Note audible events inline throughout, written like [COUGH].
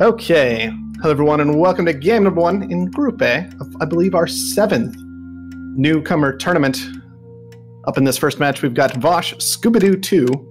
Okay, hello everyone, and welcome to game number one in Group A of, I believe, our seventh newcomer tournament. Up in this first match, we've got Vosh, Scooby-Doo 2,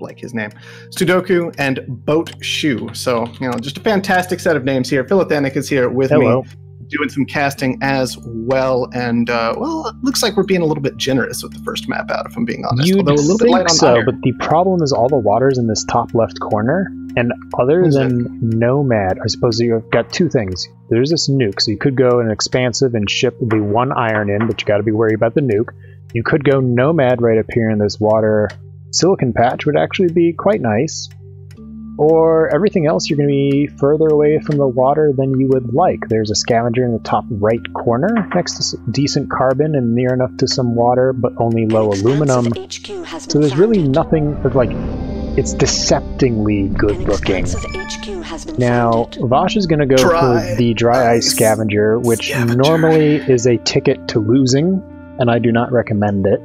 like his name, Sudoku, and Boat Shoe. So, you know, just a fantastic set of names here. Philothanic is here with Hello. me, doing some casting as well. And, uh, well, it looks like we're being a little bit generous with the first map out, if I'm being honest. You'd Although a little bit light on so, iron. but the problem is all the water's in this top left corner. And other Who's than Nomad, I suppose you've got two things. There's this nuke, so you could go in expansive and ship the one iron in, but you got to be worried about the nuke. You could go Nomad right up here in this water silicon patch, would actually be quite nice. Or everything else, you're going to be further away from the water than you would like. There's a scavenger in the top right corner next to decent carbon and near enough to some water, but only low aluminum. So there's really nothing of like it's deceptively good looking. Now, Vosh is going to go Dry for the dry ice ice scavenger, which scavenger. normally is a ticket to losing, and I do not recommend it.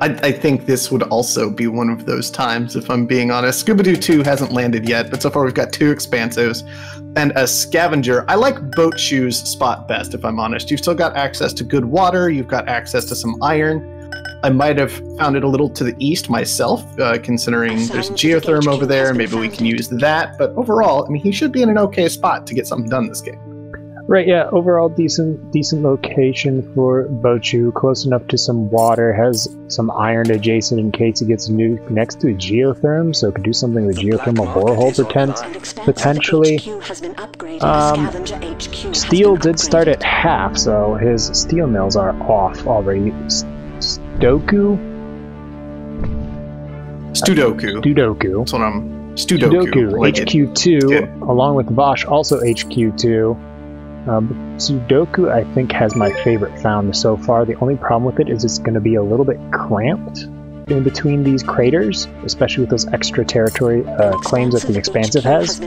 I, I think this would also be one of those times, if I'm being honest. Scooby Doo 2 hasn't landed yet, but so far we've got two expansives and a scavenger. I like Boat Shoe's spot best, if I'm honest. You've still got access to good water, you've got access to some iron. I might have found it a little to the east myself, uh, considering there's geotherm over there. and Maybe we can use that. But overall, I mean, he should be in an okay spot to get something done this game. Right, yeah, overall decent decent location for Boatshoe, close enough to some water, has some iron adjacent in case he gets nuked next to a geotherm, so it could do something with geothermal borehole potent, potentially. Um, Steel did start at half, so his steel mills are off already. S- Stoku? Studoku. That's what I'm. Studoku. Sudoku, like HQ2, Yeah. along with Vosh, also HQ2. Um, Sudoku, I think, has my favorite found so far. The only problem with it is it's going to be a little bit cramped in between these craters, especially with those extra territory uh, claims that the Expansive has.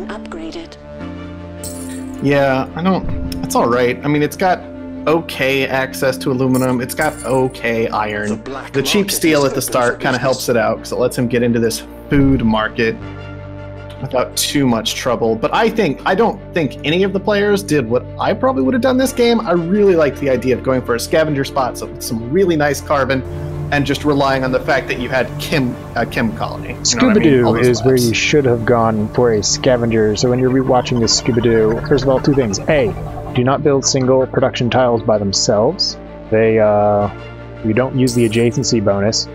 Yeah, I don't. It's all right. I mean, it's got okay access to aluminum. It's got okay iron. The cheap steel at the start kind of helps it out because it lets him get into this food market without too much trouble. But I think I don't think any of the players did what I probably would have done this game. I really like the idea of going for a scavenger spot, so with some really nice carbon, and just relying on the fact that you had Kim uh, Kim Colony. You know what I mean? Doo is where you should have gone for a scavenger. So when you're rewatching this Scooby Doo, first of all, two things. A, do not build single production tiles by themselves. They, uh, you don't use the adjacency bonus.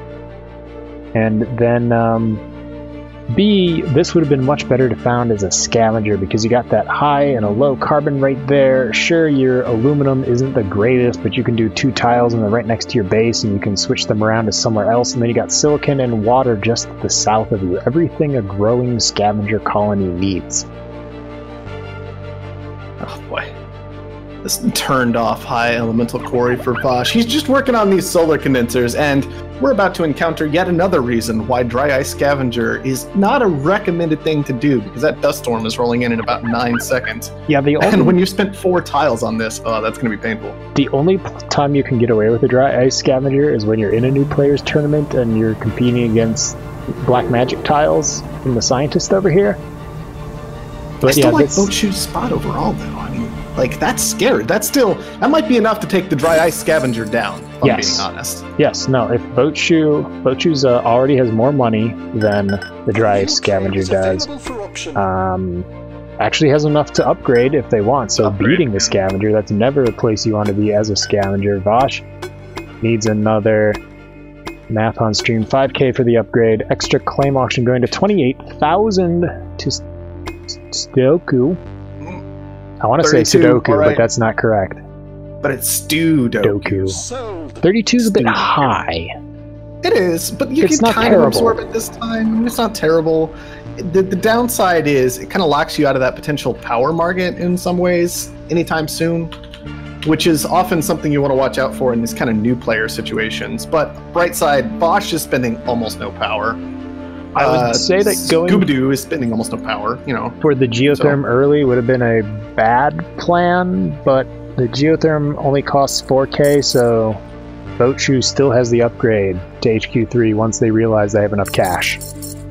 And then, um, B, this would have been much better to found as a scavenger because you got that high and a low carbon right there. Sure, your aluminum isn't the greatest, but you can do two tiles and they're right next to your base and you can switch them around to somewhere else. And then you got silicon and water just to the south of you. Everything a growing scavenger colony needs. Oh boy. This turned off high elemental quarry for Vosh. He's just working on these solar condensers, and we're about to encounter yet another reason why Dry Ice Scavenger is not a recommended thing to do because that dust storm is rolling in in about nine seconds. Yeah, the And when you spent four tiles on this, oh, that's going to be painful. the only time you can get away with a dry ice scavenger is when you're in a new players tournament and you're competing against black magic tiles from the scientist over here. I But still yeah, like this- Boat Shoe's spot overall, though. I mean, like, that's scary. That's still, that might be enough to take the Dry Ice Scavenger down, if I'm Yes. being honest. Yes, no. If Boat Shoes uh, already has more money than the Dry Ice Scavenger does. Um, actually has enough to upgrade if they want. So Upgrade, beating the Scavenger, that's never a place you want to be as a Scavenger. Vosh needs another math on stream. 5k for the upgrade. Extra claim auction going to 28,000 to S- Sudoku. I want to say Sudoku, alright. but that's not correct. But it's Stu Doku. 32 is a bit high. It is, but you It's can not kind terrible. of absorb it this time. It's not terrible. The, the downside is it kind of locks you out of that potential power market in some ways anytime soon, which is often something you want to watch out for in these kind of new player situations. But bright side, Vosh is spending almost no power. I would Uh, say that going Scooby-Doo is spending almost no power, you know. for the geotherm early would have been a bad plan, but the geotherm only costs 4k, so Boat Shoe still has the upgrade to HQ3 once they realize they have enough cash.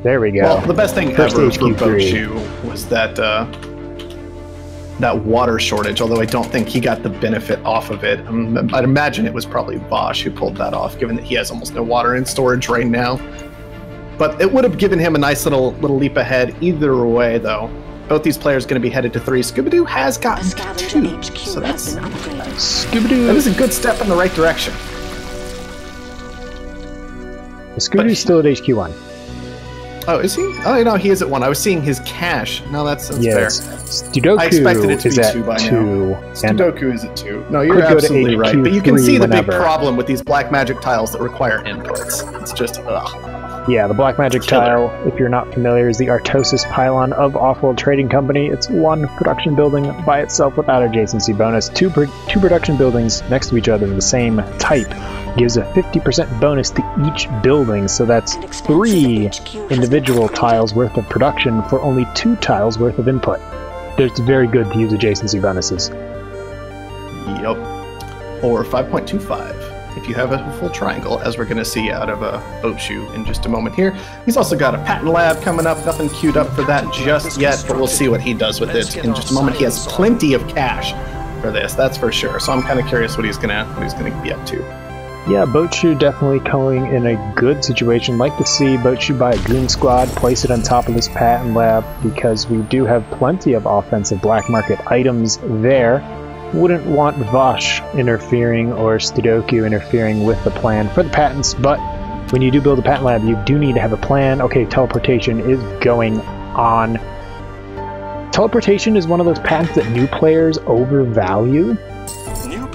There we go. Well, the best thing First ever for HQ3. Boatshoe was that uh, that water shortage. Although I don't think he got the benefit off of it. Um, I'd imagine it was probably Vosh who pulled that off, given that he has almost no water in storage right now. But it would have given him a nice little little leap ahead either way, though. Both these players going to be headed to three. Scooby-Doo has The gotten scavenger two, HQ so that's that's been upgraded. Scooby-Doo. that is a good step in the right direction. Scooby-Doo's still at HQ1. Oh, is he? Oh, no, he is at one. I was seeing his cash. No, that's, that's Yes. fair. Studoku I expected it to is be at two by now. two. And Sudoku is at two. No, you're Could go to absolutely right. But you can HQ3 see the big problem with these black magic tiles that require inputs. It's just ugh. Yeah, the Black Magic Killer. tile, if you're not familiar, is the Artosis pylon of Offworld Trading Company. It's one production building by itself without adjacency bonus. Two, pro- two production buildings next to each other of the same type gives a 50% bonus to each building, so that's three of HQ has individual tiles worth of production for only two tiles worth of input. It's very good to use adjacency bonuses. Yep. Or 5.25 if you have a full triangle, as we're going to see out of a boat shoe in just a moment here. He's also got a patent lab coming up. Nothing queued up for that just yet, but we'll see what he does with it in just a moment. He has plenty of cash for this, that's for sure. So I'm kind of curious what he's gonna what he's gonna be up to. Yeah, Boatshoe definitely coming in a good situation. Like to see Boatshoe buy a Goon Squad, place it on top of this patent lab because we do have plenty of offensive black market items there. Wouldn't want Vosh interfering or Studoku interfering with the plan for the patents, but when you do build a patent lab, you do need to have a plan. Okay, teleportation is going on. Teleportation is one of those patents that new players overvalue.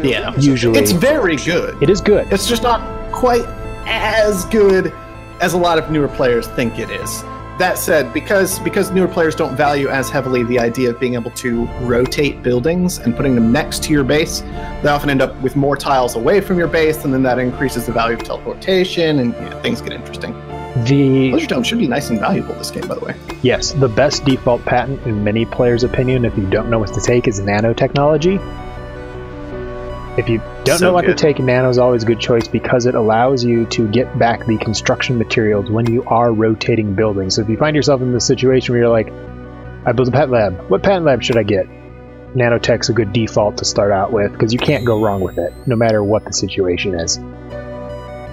Yeah. Usually, It's very good. it is good. It's just not quite as good as a lot of newer players think it is. That said, because because newer players don't value as heavily the idea of being able to rotate buildings and putting them next to your base, they often end up with more tiles away from your base, and then that increases the value of teleportation, and you know, things get interesting. The Pleasure Dome should be nice and valuable this game, by the way. Yes, the best default patent in many players' opinion, if you don't know what to take, is nanotechnology. If you don't So know what good. to take, nano is always a good choice because it allows you to get back the construction materials when you are rotating buildings. So if you find yourself in this situation where you're like, I built a patent lab, what patent lab should I get? Nanotech's a good default to start out with because you can't go wrong with it, no matter what the situation is.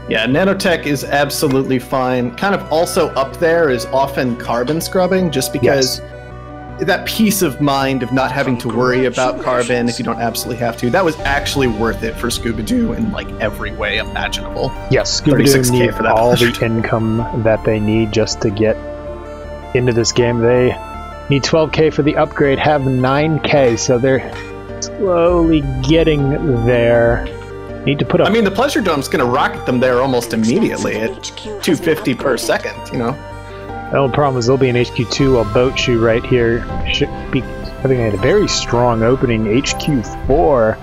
Yeah, nanotech is absolutely fine. Kind of also up there is often carbon scrubbing, just because that peace of mind of not having to worry about carbon if you don't absolutely have to. That was actually worth it for Scuba Doo in like every way imaginable. Yes, Scooby Doo need for that all the income that they need just to get into this game. They need 12k for the upgrade, have 9k, so they're slowly getting there. Need to put up. I mean, the Pleasure Dome's going to rocket them there almost immediately at 250 per second, you know? The only problem is there'll be an HQ2 while Boat Shoe right here should be having a very strong opening. HQ4.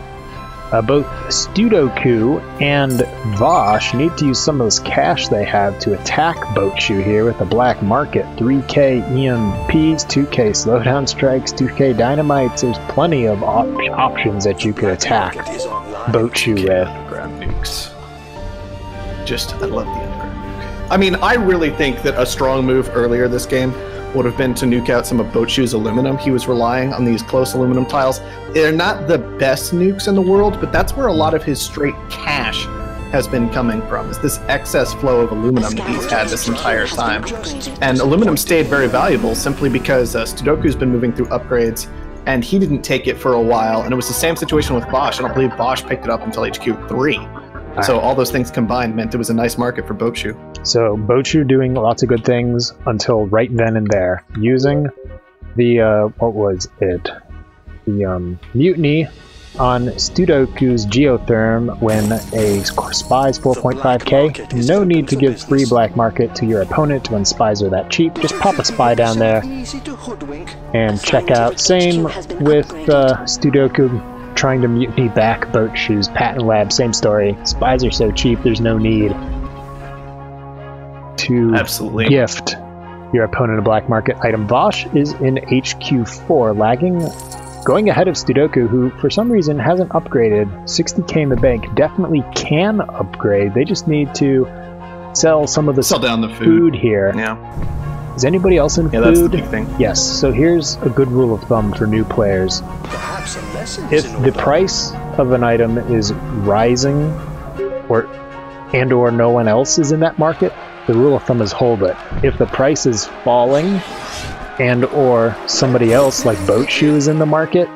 Uh, both Studoku and Vosh need to use some of this cash they have to attack Boat Shoe here with the black market. 3k EMPs, 2k slowdown strikes, 2k dynamites. There's plenty of op- options that you could attack Boat Shoe with. Underground nukes. Just, I love the. I mean, I really think that a strong move earlier this game would have been to nuke out some of Boatshoe's aluminum. He was relying on these close aluminum tiles. They're not the best nukes in the world, but that's where a lot of his straight cash has been coming from is this excess flow of aluminum that he's had this entire time. And aluminum stayed very valuable simply because uh, Sudoku's been moving through upgrades and he didn't take it for a while. And it was the same situation with Vosh. I don't believe Vosh picked it up until HQ3. All so right. all those things combined meant it was a nice market for boat shoe. So boat shoe doing lots of good things until right then and there, using the uh, what was it? The um, mutiny on Studoku's geotherm when a spy's 4.5k. No need to give free black market to your opponent when spies are that cheap. Just pop a spy down there and check out. Same with uh, Studoku trying to mutiny back Boat Shoes Patent Lab. Same story. Spies are so cheap. There's no need to Absolutely. gift your opponent a black market item. Vosh is in HQ4, lagging, going ahead of Studoku, who for some reason hasn't upgraded. 60k in the bank definitely can upgrade. They just need to sell some of the Sell down the food. food here. Yeah. Is anybody else in Yeah, that's the food? thing. Yes. So here's a good rule of thumb for new players. Perhaps a lesson If the price of an item is rising, or and or no one else is in that market, the rule of thumb is hold it. If the price is falling, and or somebody else like Boat Shoe is in the market,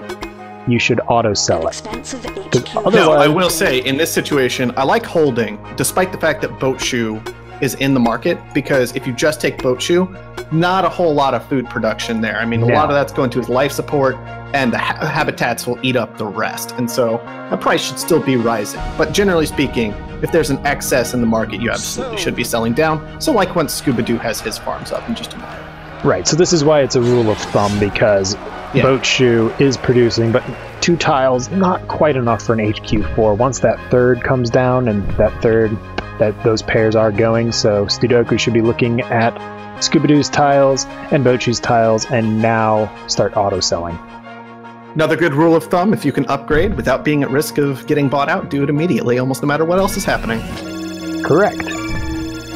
you should auto sell it. Expensive Because HQ. otherwise, No, I will say in this situation, I like holding, despite the fact that Boat Shoe is in the market, because if you just take Boat Shoe, not a whole lot of food production there. I mean, a No. lot of that's going to his life support, and the ha- habitats will eat up the rest. And so the price should still be rising. But generally speaking, if there's an excess in the market, you absolutely should be selling down. So, like once Scuba Doo has his farms up in just a moment. right. So this is why it's a rule of thumb because Yeah. Boat Shoe is producing, but two tiles not quite enough for an HQ4. Once that third comes down, and that third that those pairs are going, so Studoku should be looking at Scooby-Doo's tiles and Shoe's tiles, and now start auto selling. Another good rule of thumb if you can upgrade without being at risk of getting bought out, do it immediately, almost no matter what else is happening. Correct.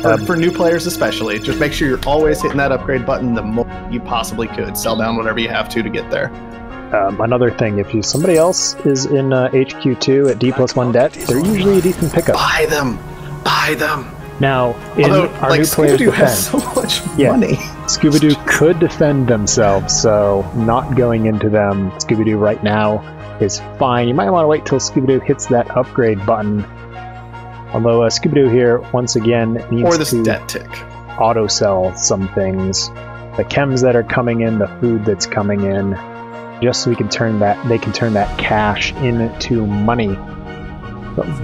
For, Um, for new players especially, just make sure you're always hitting that upgrade button the more you possibly could. Sell down whatever you have to to get there. Um, another thing, if you somebody else is in uh, HQ2 at D plus one debt, they're usually a decent pickup. Buy them, buy them. Now, in Although, our like new players Scooby-Doo defense, has so much Yeah. money. Scooby-Doo could defend themselves, so not going into them Scooby-Doo right now is fine. You might want to wait till Scooby-Doo hits that upgrade button. Although uh, Scooby-Doo here, once again, needs Or this to tick. auto sell some things. The chems that are coming in, the food that's coming in, just so we can turn that they can turn that cash into money.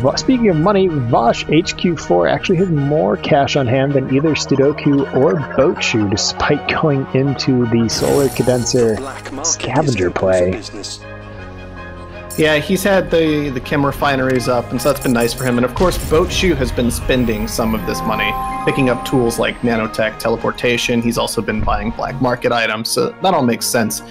But speaking of money, Vosh HQ4 actually has more cash on hand than either Studoku or Boatshoe, despite going into the solar condenser. Scavenger is open for play. Yeah, he's had the the chem refineries up, and so that's been nice for him. And of course, Boat has been spending some of this money, picking up tools like nanotech, teleportation. He's also been buying black market items, so that all makes sense.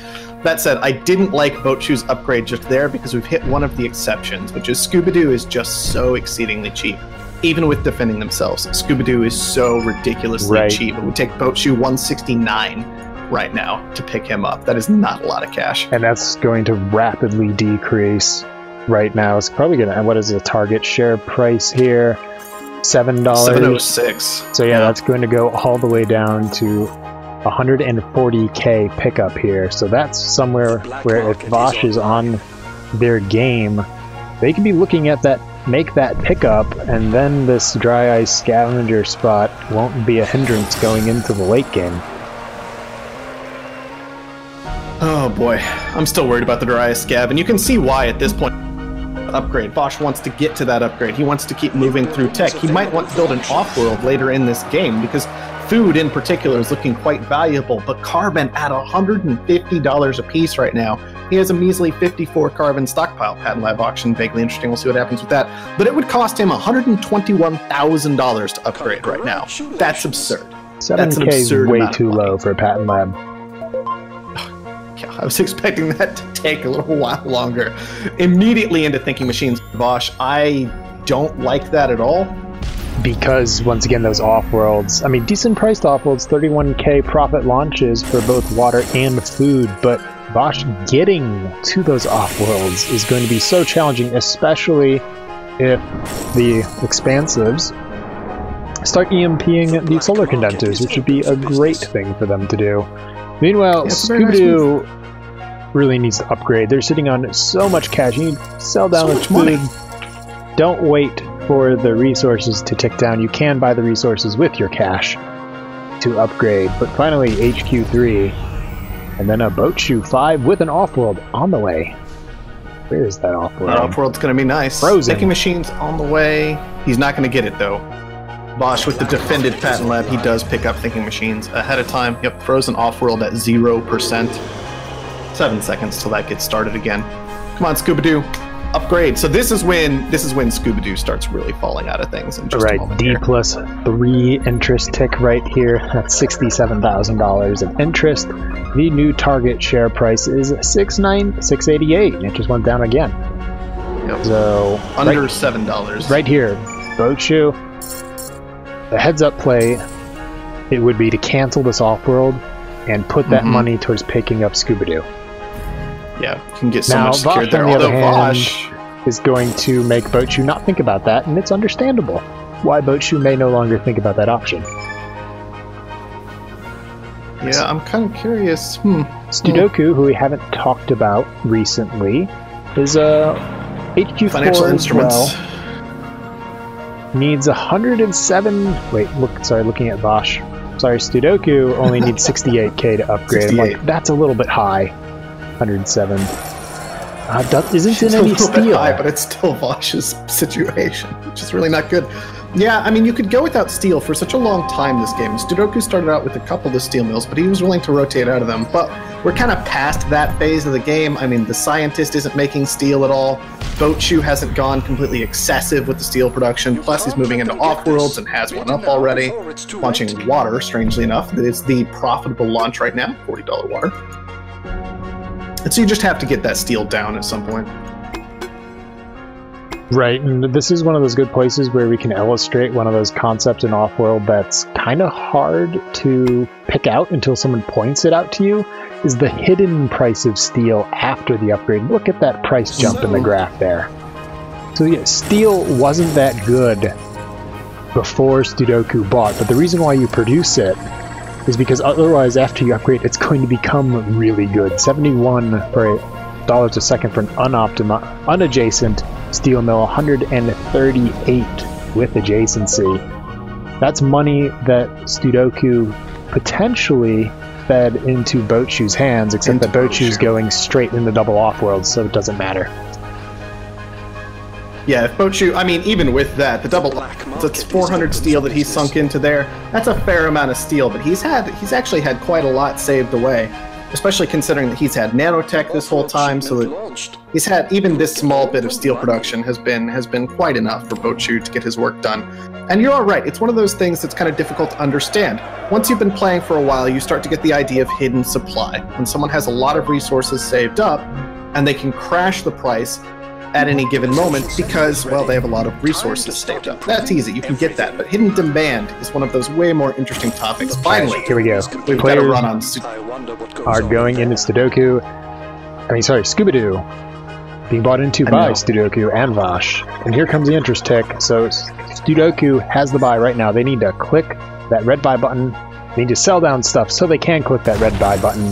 That said, I didn't like Boat Shoe's upgrade just there because we've hit one of the exceptions, which is Scuba Doo is just so exceedingly cheap. Even with defending themselves, Scuba Doo is so ridiculously Right. cheap. It would take Boat Shoe 169 right now to pick him up. That is not a lot of cash. And that's going to rapidly decrease right now. It's probably going to, what is the target share price here? $7. 706. So yeah, that's going to go all the way down to 140k pickup here. So that's somewhere where if Vosh is on their game, they could be looking at that, make that pickup, and then this dry ice scavenger spot won't be a hindrance going into the late game. Oh boy, I'm still worried about the dry ice scav, and you can see why at this point. Upgrade. Vosh wants to get to that upgrade. He wants to keep moving through tech. He might want to build an off-world later in this game because food in particular is looking quite valuable. But carbon at $150 a piece right now. He has a measly 54 carbon stockpile. Patent Lab auction, vaguely interesting. We'll see what happens with that. But it would cost him $121,000 to upgrade right now. That's absurd. That's an 7k absurd way too low for a patent lab. [SIGHS] I was expecting that to take a little while longer. Immediately into thinking machines, Vosh, I don't like that at all. Because once again those off-worlds i mean decent priced off-worlds 31k profit launches for both water and food but Vosh getting to those off-worlds is going to be so challenging especially if the expansives start emping the solar condensers which would be a great thing for them to do. Meanwhile Yeah, it's a nice scooby-doo really needs to upgrade. They're sitting on so much cash. You need to sell down So the much money. food don't wait for the resources to tick down. You can buy the resources with your cash to upgrade. But finally, HQ3, and then a Boat Shoe 5 with an off-world on the way. Where is that off-world? That off-world's going to be nice. Frozen. Thinking machines on the way. He's not going to get it though. Vosh with the defended patent lab, he does pick up thinking machines ahead of time. Yep, frozen off-world at zero percent. Seven seconds till that gets started again. Come on, Scooby Doo, upgrade. So this is when this is when Scooby Doo starts really falling out of things. In just a Right, D here. plus three interest tick right here. That's sixty-seven thousand dollars of interest. The new target share price is six nine six eighty-eight. It just went down again. Yep. So Under right, seven dollars. right here, boat shoe. The heads-up play it would be to cancel this off-world and put that Mhm. money towards picking up Scooby-Doo. Yeah, you can get so Now, much secured Vosh, there. the Although Vosh, Is going to make Boatshoe not think about that, and it's understandable why Boatshoe may no longer think about that option. yeah, I'm kind of curious. Hmm. Studoku, who we haven't talked about recently, is a HQ4 Financial instruments. well. Needs 107. Wait, look. Sorry, looking at Vosh. Sorry, Studoku only needs [LAUGHS] 68k to upgrade. I'm like, that's a little bit high. 107. Uh, that isn't in any steel. high, but it's still Vosh's [LAUGHS] situation, which is really not good. Yeah, I mean, you could go without steel for such a long time this game. Studoku started out with a couple of the steel mills, but he was willing to rotate out of them. But we're kind of past that phase of the game. I mean, the scientist isn't making steel at all. Boatshoe hasn't gone completely excessive with the steel production. Plus, he's moving into off-worlds and has one up already. Launching water, strangely enough. That is the profitable launch right now, $40 water. And so you just have to get that steel down at some point. Right, and this is one of those good places where we can illustrate one of those concepts in Offworld that's kind of hard to pick out until someone points it out to you. Is the hidden price of steel after the upgrade? Look at that price jump in the graph there. So yeah, steel wasn't that good before Studoku bought, but the reason why you produce it is because otherwise, after you upgrade, it's going to become really good. 71 for dollars a second for an unoptimi- unadjacent steel mill, 138 with adjacency. That's money that Studoku potentially fed into Boatshoe's hands, except Into that Boatshoe's Boatshoe. going straight in the double off world, so it doesn't matter. Yeah, if Boatshoe, I mean, even with that, the double, that's 400 steel that he's sunk into there. That's a fair amount of steel, but he's had, he's actually had quite a lot saved away. Especially considering that he's had nanotech this whole time, so that he's had even this small bit of steel production has been has been quite enough for Boatshoe to get his work done. And you're all right; it's one of those things that's kind of difficult to understand. Once you've been playing for a while, you start to get the idea of hidden supply. When someone has a lot of resources saved up, and they can crash the price at any given moment because, well, they have a lot of resources saved up. That's easy, you can get that. But hidden demand is one of those way more interesting topics. Finally, Here we go. we've got Players run on. Su- are going into Studoku. I mean, sorry, Scooby-Doo. Being bought into by know. Studoku and Vosh. And here comes the interest tick. So S- Studoku has the buy right now. They need to click that red buy button. They need to sell down stuff so they can click that red buy button.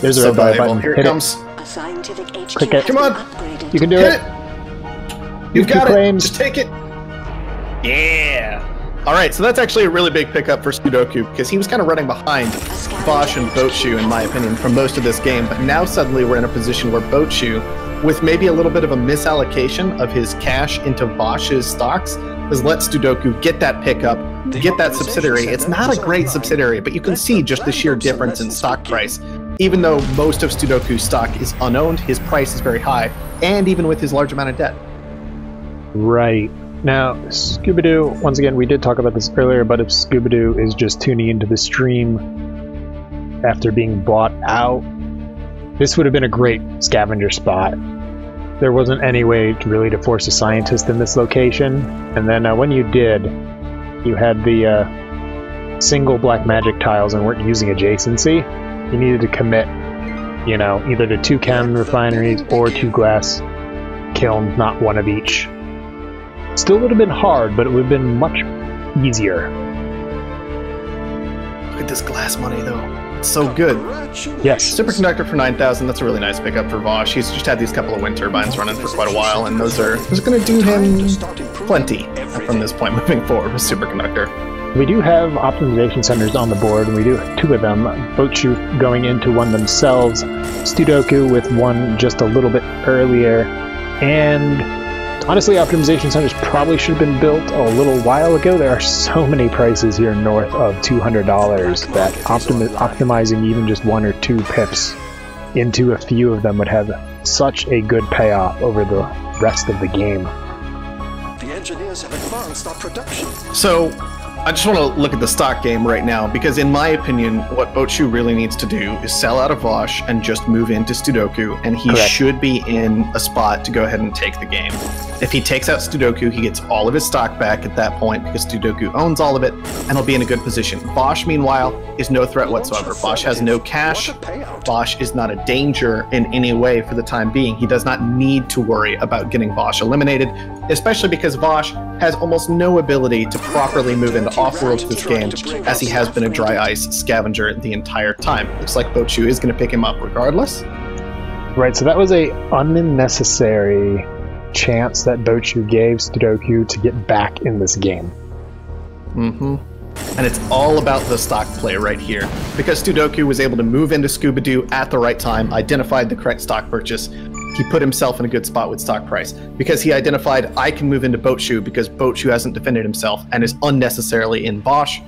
There's a So red buy button. Here it comes. A scientific HQ Click it. Come on. upgraded. You can do Hit it. it. You've two got it. claims. Just take it. Yeah. All right, so that's actually a really big pickup for Sudoku because he was kind of running behind Vosh and Boatshoe, in my opinion, for most of this game. But now suddenly we're in a position where Boatshoe, with maybe a little bit of a misallocation of his cash into Vosh's stocks, has let Sudoku get that pickup, get that subsidiary. It's not a great subsidiary, but you can see just the sheer difference in stock price. Even though most of Sudoku's stock is unowned, his price is very high, and even with his large amount of debt. Right. Now, Scooby Doo, once again, we did talk about this earlier, but if Scooby Doo is just tuning into the stream after being bought out, this would have been a great scavenger spot. There wasn't any way to really to force a scientist in this location, and then uh, when you did, you had the uh, single black magic tiles and weren't using adjacency. You needed to commit, you know, either to two chem refineries or two glass kilns, not one of each. Still would have been hard, but it would have been much easier. Look at this glass money, though. It's so good. Yes. Superconductor for 9,000, that's a really nice pickup for Vosh. He's just had these couple of wind turbines running for quite a while, and those are those are going to do him plenty from this point [LAUGHS] moving forward with Superconductor. We do have optimization centers on the board, and we do have two of them. Boatshoe going into one themselves, Studoku with one just a little bit earlier, and honestly, optimization centers probably should have been built a little while ago. There are so many prices here north of $200 that optimi- optimizing even just one or two pips into a few of them would have such a good payoff over the rest of the game. The engineers have advanced our production. So, I just want to look at the stock game right now because, in my opinion, what Boatshoe really needs to do is sell out of Vosh and just move into Studoku, and he Correct. should be in a spot to go ahead and take the game. If he takes out Studoku, he gets all of his stock back at that point because Studoku owns all of it, and he'll be in a good position. Vosh, meanwhile, is no threat whatsoever. Vosh has no cash. Vosh is not a danger in any way for the time being. He does not need to worry about getting Vosh eliminated, especially because Vosh has almost no ability to properly move into off-world to this game, as he has been a dry ice scavenger the entire time. Looks like Boatshoe is going to pick him up regardless. Right, so that was a unnecessary chance that Boatshoe gave Sudoku to get back in this game. Mm-hmm. And it's all about the stock play right here. Because Studoku was able to move into Scuba Doo at the right time, identified the correct stock purchase, he put himself in a good spot with stock price. Because he identified, I can move into Boatshoe because Boatshoe hasn't defended himself and is unnecessarily in Vosh.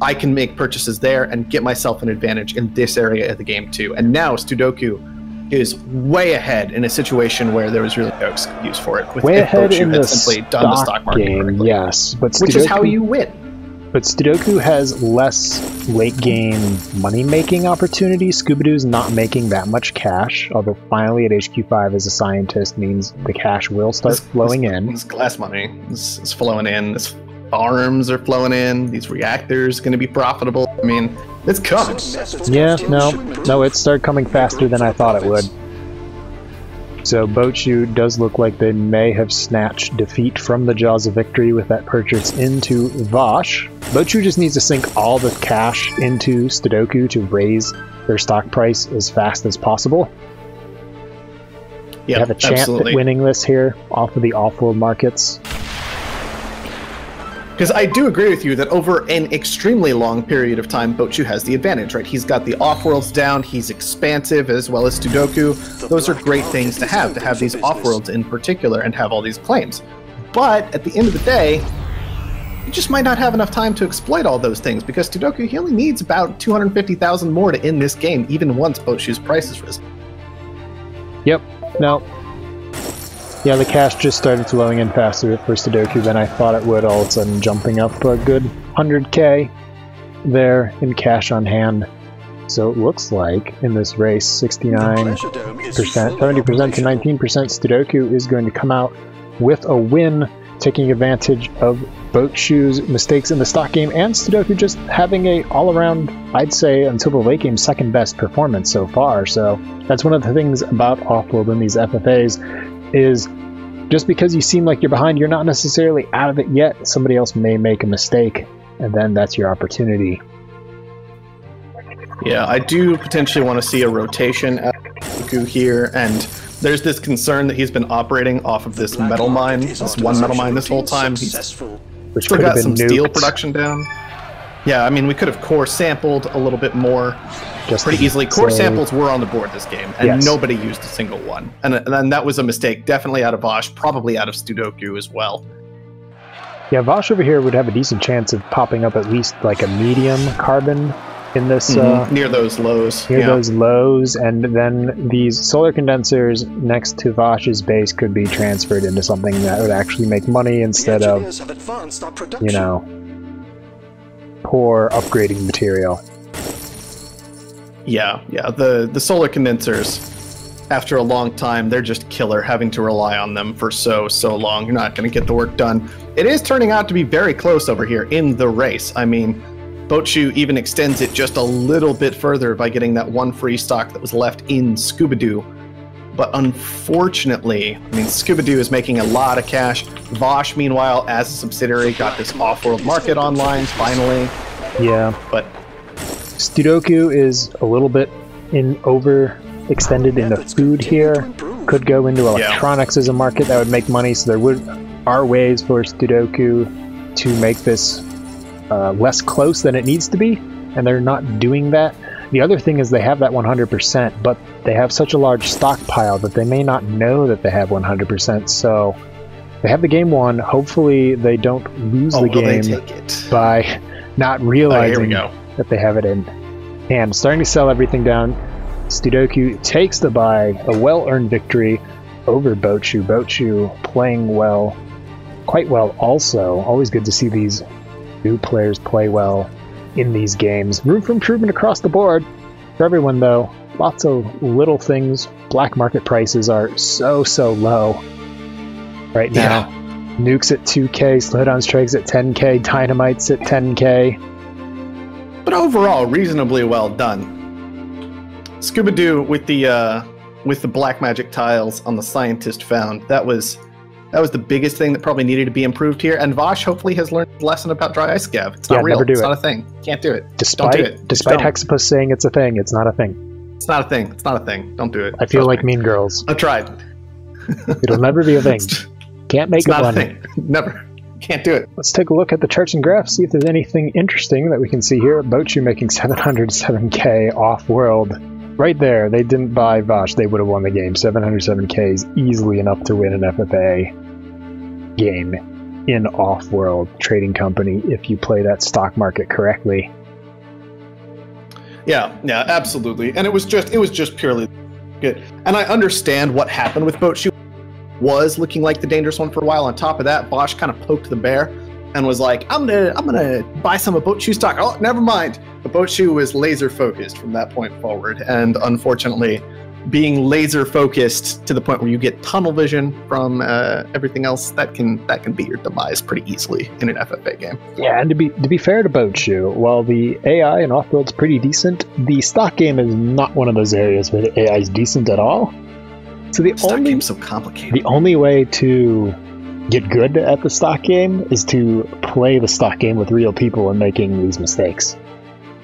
I can make purchases there and get myself an advantage in this area of the game too. And now Studoku is way ahead in a situation where there was really no excuse for it. With Way ahead Boatshoe in had the simply done the stock market game, correctly. yes, but Which is how you win. But Sudoku has less late game money making opportunities. Scooby-Doo's not making that much cash, although finally at HQ5 as a scientist means the cash will start This- flowing this, in. It's glass money is, is flowing in. This arms are flowing in. These reactors going to be profitable. I mean, it's coming. Yeah, no, no, it started coming faster than I thought it would. So Boatshoe does look like they may have snatched defeat from the jaws of victory with that purchase into Vosh. Boatshoe just needs to sink all the cash into Sudoku to raise their stock price as fast as possible. Yeah, have a chance absolutely. at winning this here off of the off-world markets. Because I do agree with you that over an extremely long period of time, Boatshoe has the advantage, right? He's got the off-worlds down, he's expansive as well as Sudoku. Those are great things to have, to have these off-worlds in particular and have all these claims. But at the end of the day, you just might not have enough time to exploit all those things because Sudoku, he only needs about 250,000 more to end this game, even once Boatshoe's price is risen. Yep, Now, Yeah, the cash just started flowing in faster for Sudoku than I thought it would, all of a sudden jumping up a good 100k there in cash on hand. So it looks like in this race, 69%, 70% to 19% Sudoku is going to come out with a win, taking advantage of Boat Shoes' mistakes in the stock game and Sudoku just having a all-around, I'd say, until the late game, second best performance so far. So that's one of the things about Offworld in these FFAs is just because you seem like you're behind, you're not necessarily out of it yet. Somebody else may make a mistake, and then that's your opportunity. Yeah, I do potentially want to see a rotation at Goku here, and there's this concern that he's been operating off of this metal mine, this one metal mine this whole time. He's Which still could have got been some steel production down. Yeah, I mean, we could have core sampled a little bit more just pretty easily. Core say- samples were on the board this game, and Yes. nobody used a single one. And, and then that was a mistake, definitely out of Vosh, probably out of Studoku as well. Yeah, Vosh over here would have a decent chance of popping up at least like a medium carbon in this uh, Mhm, Near those lows. near yeah. those lows, and then these solar condensers next to Vosh's base could be transferred into something that would actually make money instead of, you know, poor upgrading material. Yeah, yeah. The the solar condensers, after a long time, they're just killer. Having to rely on them for so so long, you're not going to get the work done. It is turning out to be very close over here in the race. I mean, Boatshoe even extends it just a little bit further by getting that one free stock that was left in Scuba Doo. But unfortunately, I mean, Scuba Doo is making a lot of cash. Vosh, meanwhile, as a subsidiary, got this off-world market online finally. Yeah, But Studoku is a little bit in over extended into food here. Could go into electronics as a market that would make money. So there would are ways for Studoku to make this uh, less close than it needs to be, and they're not doing that. The other thing is they have that 100%, but they have such a large stockpile that they may not know that they have 100%. So they have the game won. Hopefully they don't lose oh, the game by not Oh, realizing go. that they have it in hand. Starting to sell everything down. Studoku takes the buy, a well-earned victory over Boatshoe. Boatshoe playing well, quite well also. Always good to see these New players play well in these games. Room for improvement across the board. For everyone, though, lots of little things. Black market prices are so, so low right now. Yeah. Nukes at 2k, Slowdown Strikes at 10k, Dynamites at 10k. But overall, reasonably well done. Scuba Doo with the uh, with the black magic tiles on the scientist found that was that was the biggest thing that probably needed to be improved here. And Vosh hopefully has learned a lesson about dry ice scav. It's not Yeah, real. never do it's it. not a thing. Can't do it. Despite do it. despite. Hexapus saying it's a thing, it's not a thing. It's not a thing. It's not a thing. Don't do it. I feel Trust like me. Mean Girls. I tried. It'll never be a thing. Can't make it's it not a thing. [LAUGHS] Never. Can't do it. Let's take a look at the charts and graphs, see if there's anything interesting that we can see here. Boatshoe making 707k off world. Right there, they didn't buy Vosh, they would have won the game. 707k is easily enough to win an FFA game in off world trading company if you play that stock market correctly. Yeah, yeah, absolutely. And it was just it was just purely good. And I understand what happened with Boat Shoe was looking like the dangerous one for a while. On top of that, Vosh kind of poked the bear and was like, I'm gonna I'm gonna buy some of Boat Shoe stock. Oh, never mind. The Boat Shoe was laser focused from that point forward. And unfortunately, being laser focused to the point where you get tunnel vision from uh, everything else, that can that can be your demise pretty easily in an FFA game. Yeah, and to be to be fair to Boatshoe, while the AI in off-world's pretty decent, the stock game is not one of those areas where the AI is decent at all. So the Stock only game's so complicated. the only way to get good at the stock game is to play the stock game with real people and making these mistakes.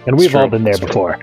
And we've all been there before.